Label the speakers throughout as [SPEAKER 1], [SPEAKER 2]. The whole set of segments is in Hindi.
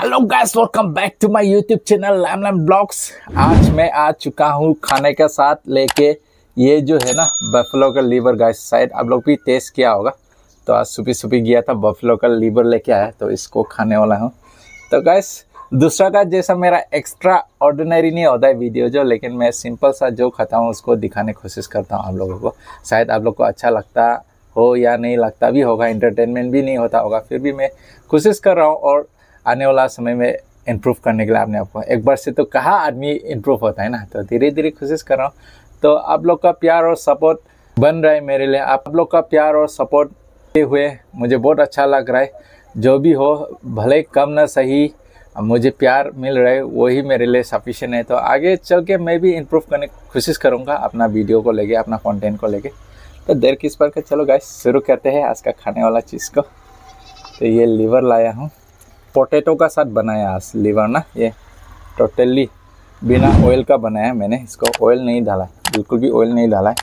[SPEAKER 1] Hello guys welcome back to my YouTube channel lam lam blogs आज मैं आ चुका हूँ खाने के साथ लेके। ये जो है ना बफलो का लीवर गाइस शायद आप लोग भी टेस्ट किया होगा। तो आज सुबह सुबह गया था बफलो का लीवर लेके आया तो इसको खाने वाला हूँ। तो गाइस दूसरा का जैसा मेरा एक्स्ट्रा ऑर्डिनरी नहीं होता है वीडियो जो, लेकिन मैं सिंपल सा जो खाता हूँ, उसको दिखाने की कोशिश करता हूँ आप लोगों को। शायद आप लोग को अच्छा लगता हो या नहीं लगता, भी होगा इंटरटेनमेंट भी नहीं होता होगा, फिर भी मैं कोशिश कर रहा हूँ और आने वाला समय में इम्प्रूव करने के लिए आपने आपको एक बार से तो कहा, आदमी इम्प्रूव होता है ना। तो धीरे धीरे कोशिश कर रहा हूँ। तो आप लोग का प्यार और सपोर्ट बन रहा है मेरे लिए। आप लोग का प्यार और सपोर्ट हुए मुझे बहुत अच्छा लग रहा है। जो भी हो, भले कम ना सही, मुझे प्यार मिल रहा है वही मेरे लिए सफिशेंट है। तो आगे चल के मैं भी इम्प्रूव करने की कोशिश करूँगा अपना वीडियो को लेके, अपना कंटेंट को लेके। तो देर किस पर का, चलो गाइस शुरू करते हैं आज का खाने वाला चीज़ को। तो ये लीवर लाया हूँ। पोटैटो का साथ बनाया लीवर ना ये टोटली बिना ऑयल का बनाया मैंने। इसको ऑयल नहीं डाला बिल्कुल भी ऑयल नहीं डाला है।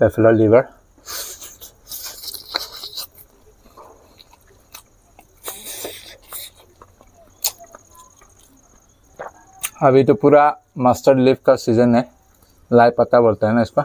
[SPEAKER 1] पेफलो लीवर अभी तो पूरा मस्टर्ड लीफ का सीज़न है लाई पत्ता बोलते हैं ना इसका।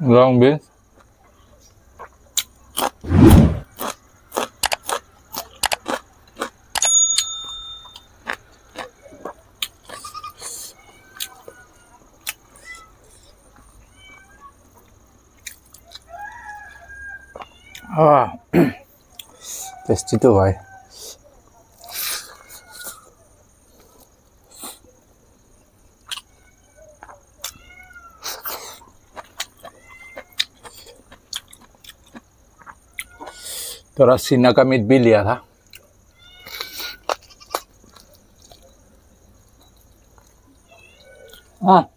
[SPEAKER 1] long beans ah टेस्टी तो थोड़ा सीना का मीट भी लिया था हाँ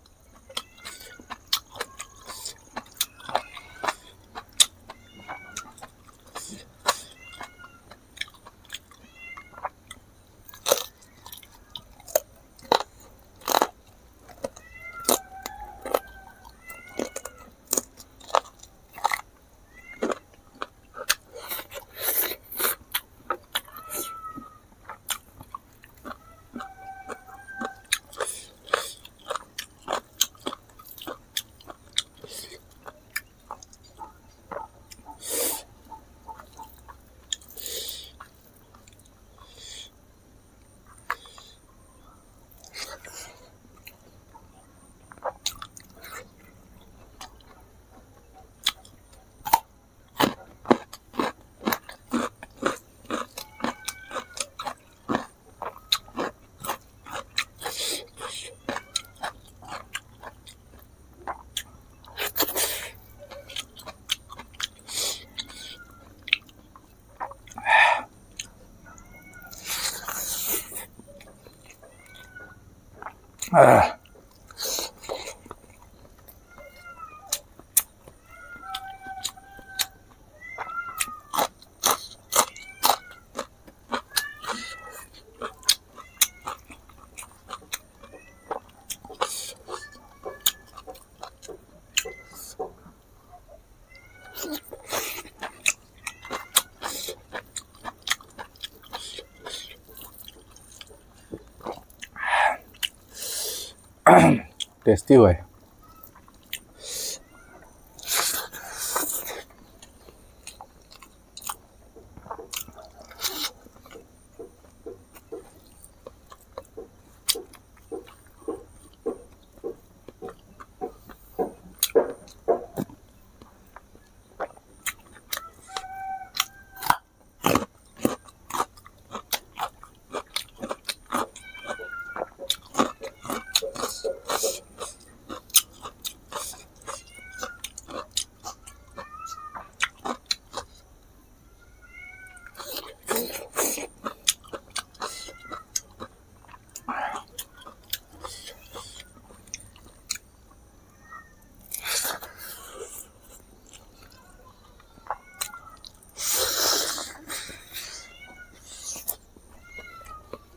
[SPEAKER 1] 哎。टेस्टी हुआ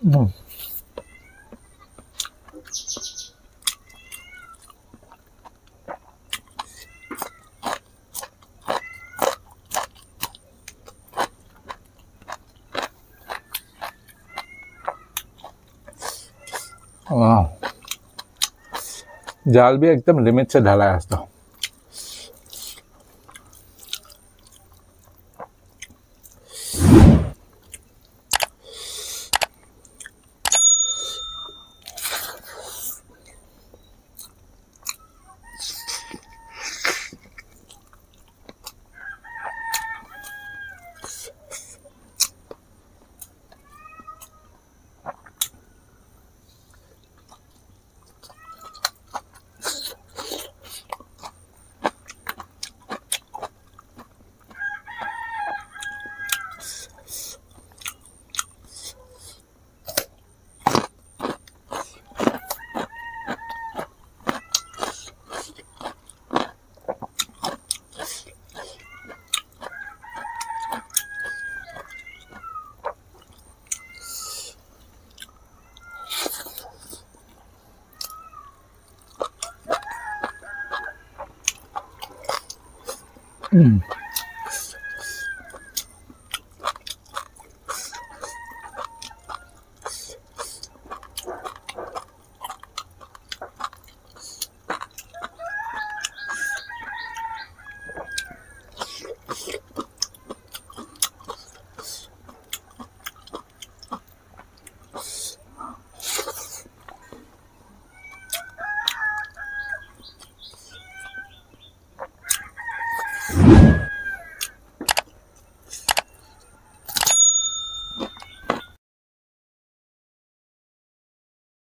[SPEAKER 1] Mm. जाल भी एकदम लिमिट से ढाला है तो Mm.